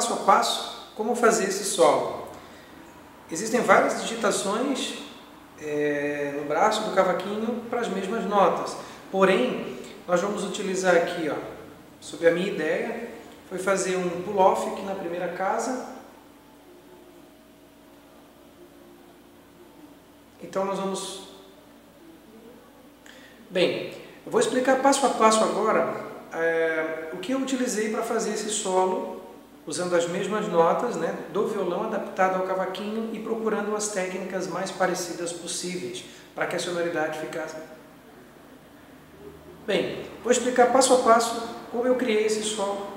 passo a passo como fazer esse solo. Existem várias digitações é, no braço do cavaquinho para as mesmas notas. Porém, nós vamos utilizar aqui, ó, sob a minha ideia, foi fazer um pull-off aqui na primeira casa. Então nós vamos... Bem, eu vou explicar passo a passo agora é, o que eu utilizei para fazer esse solo, usando as mesmas notas né, do violão adaptado ao cavaquinho e procurando as técnicas mais parecidas possíveis, para que a sonoridade ficasse... Bem, vou explicar passo a passo como eu criei esse solo.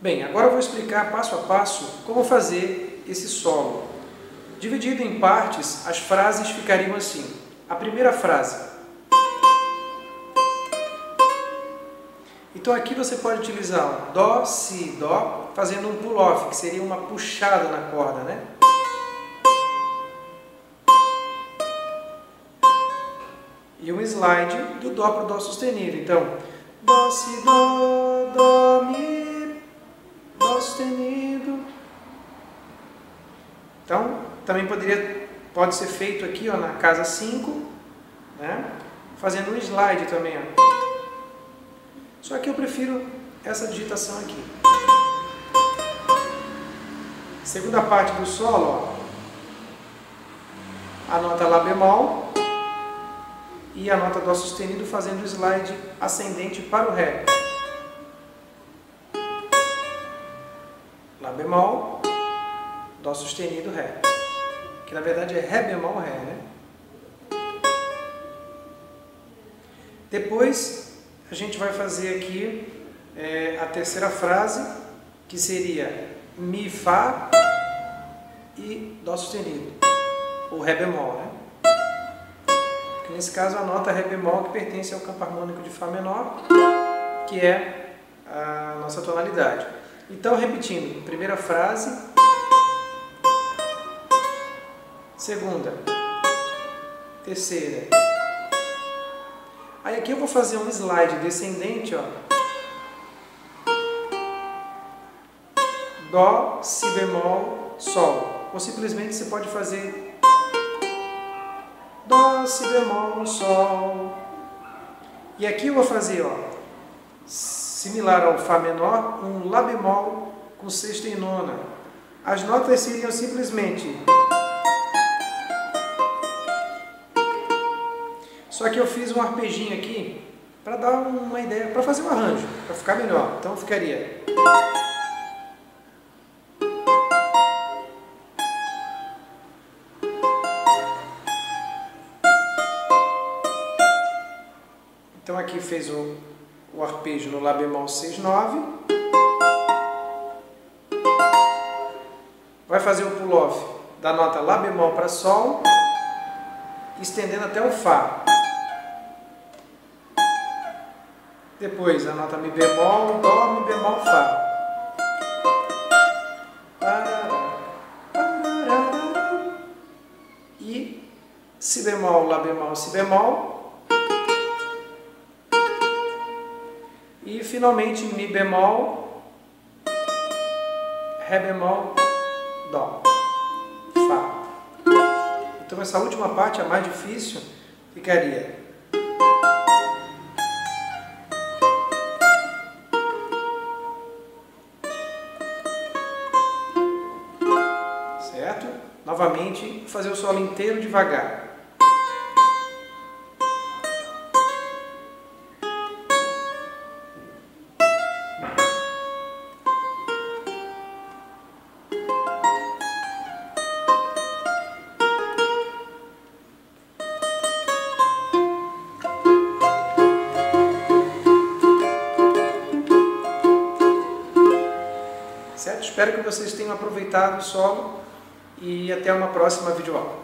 Bem, agora vou explicar passo a passo como fazer esse solo. Dividido em partes, as frases ficariam assim. A primeira frase, Então aqui você pode utilizar Dó, Si, Dó, fazendo um pull-off, que seria uma puxada na corda, né? E um slide do Dó para o Dó sustenido. Então, Dó, Si, Dó, Dó, Mi, Dó sustenido. Então, também poderia, pode ser feito aqui ó, na casa 5, né? fazendo um slide também. Ó. Só que eu prefiro essa digitação aqui. Segunda parte do solo, ó, a nota Lá bemol e a nota Dó sustenido fazendo o slide ascendente para o Ré. Lá bemol, Dó sustenido, Ré. Que na verdade é Ré bemol, Ré, né? Depois a gente vai fazer aqui é, a terceira frase, que seria Mi, Fá e Dó sustenido, ou Ré bemol, né? Que nesse caso a nota Ré bemol que pertence ao campo harmônico de Fá menor, que é a nossa tonalidade. Então, repetindo, primeira frase, segunda, terceira, Aí aqui eu vou fazer um slide descendente, ó. Dó, Si bemol, Sol. Ou simplesmente você pode fazer Dó, Si bemol, Sol. E aqui eu vou fazer, ó, similar ao Fá menor, um Lá bemol com sexta e nona. As notas seriam simplesmente Só que eu fiz um arpejinho aqui para dar uma ideia, para fazer um arranjo, para ficar melhor. Então ficaria... Então aqui fez o, o arpejo no Lá bemol 6, 9. Vai fazer o pull-off da nota Lá bemol para Sol, estendendo até o Fá. Depois a nota Mi bemol, Dó, Mi bemol, Fá. E Si bemol, Lá bemol, Si bemol. E finalmente Mi bemol, Ré bemol, Dó, Fá. Então essa última parte, a mais difícil, ficaria novamente, fazer o solo inteiro devagar. Certo? Espero que vocês tenham aproveitado o solo e até uma próxima videoaula.